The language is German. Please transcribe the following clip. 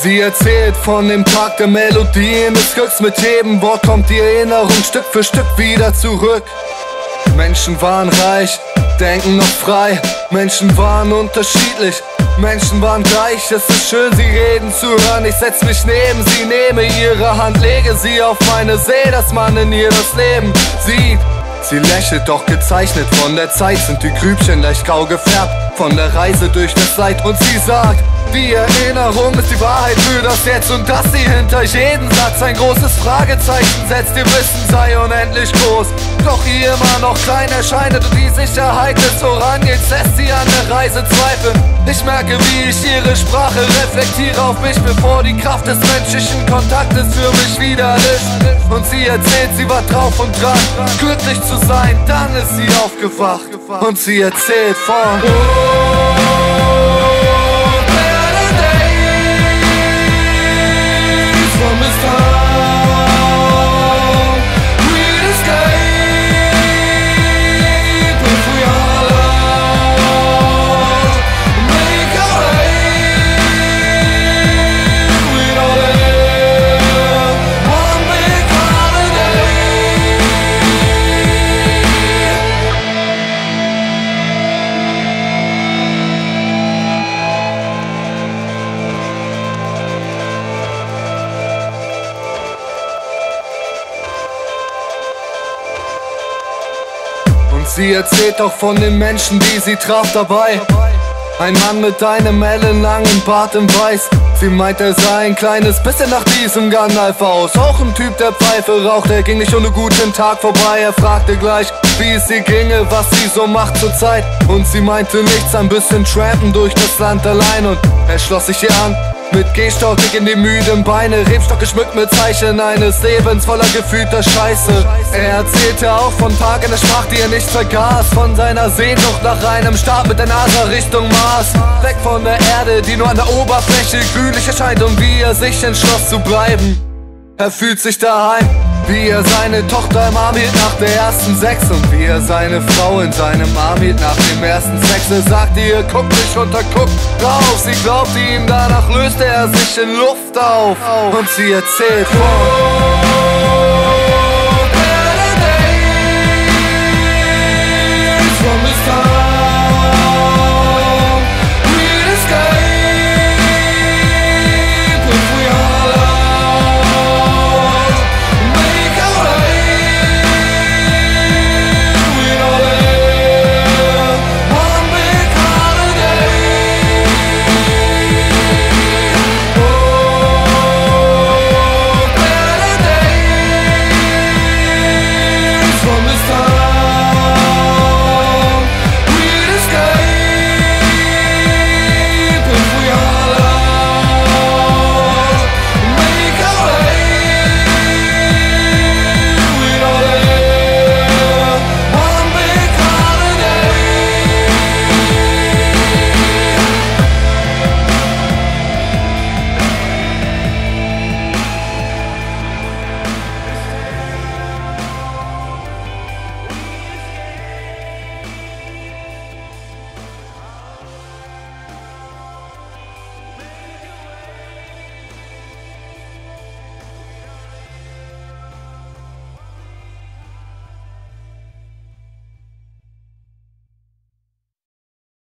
sie erzählt von dem Tag der Melodien des Glücks. Mit jedem Wort kommt die Erinnerung Stück für Stück wieder zurück. Menschen waren reich, denken noch frei. Menschen waren unterschiedlich, Menschen waren gleich. Es ist schön, sie reden zu hören. Ich setz mich neben sie, nehme ihre Hand, lege sie auf meine See, dass man in ihr das Leben sieht. Sie lächelt, doch gezeichnet von der Zeit sind die Grübchen leicht grau gefärbt. Von der Reise durch das Leid und sie sagt, die Erinnerung ist die Wahrheit für das Jetzt und dass sie hinter jedem Satz ein großes Fragezeichen setzt. Ihr Wissen sei unendlich groß, doch ihr immer noch klein erscheinet und die Sicherheit des Vorangehens lässt sie an der Reise zweifeln. Ich merke, wie ich ihre Sprache reflektiere auf mich, bevor die Kraft des menschlichen Kontaktes für mich wieder erlischt. Sie erzählt, sie war drauf und dran, glücklich zu sein, dann ist sie aufgewacht und sie erzählt von. from sie erzählt auch von den Menschen, die sie traf dabei. Ein Mann mit einem ellenlangen Bart im Weiß. Sie meint, er sei ein kleines bisschen nach diesem Gandalf aus. Auch ein Typ, der Pfeife raucht, er ging nicht ohne guten Tag vorbei. Er fragte gleich, wie es ihr ginge, was sie so macht zur Zeit. Und sie meinte nichts, ein bisschen trampen durch das Land allein. Und er schloss sich ihr an. Mit Gehstock in die müden Beine, Rebstock geschmückt mit Zeichen eines Lebens voller gefühlter Scheiße. Er erzählte auch von Tagen, er sprach, die er nicht vergaß. Von seiner Sehnsucht nach einem Start mit der Nase Richtung Mars. Weg von der Erde, die nur an der Oberfläche grünlich erscheint und wie er sich entschloss zu bleiben. Er fühlt sich daheim, wie er seine Tochter im Arm hielt nach der ersten Sex und wie er seine Frau in seinem Arm hielt nach dem ersten Sex. Er sagt ihr, guck mich runter, guck drauf. Sie glaubt ihm, danach löste er sich in Luft auf und sie erzählt von.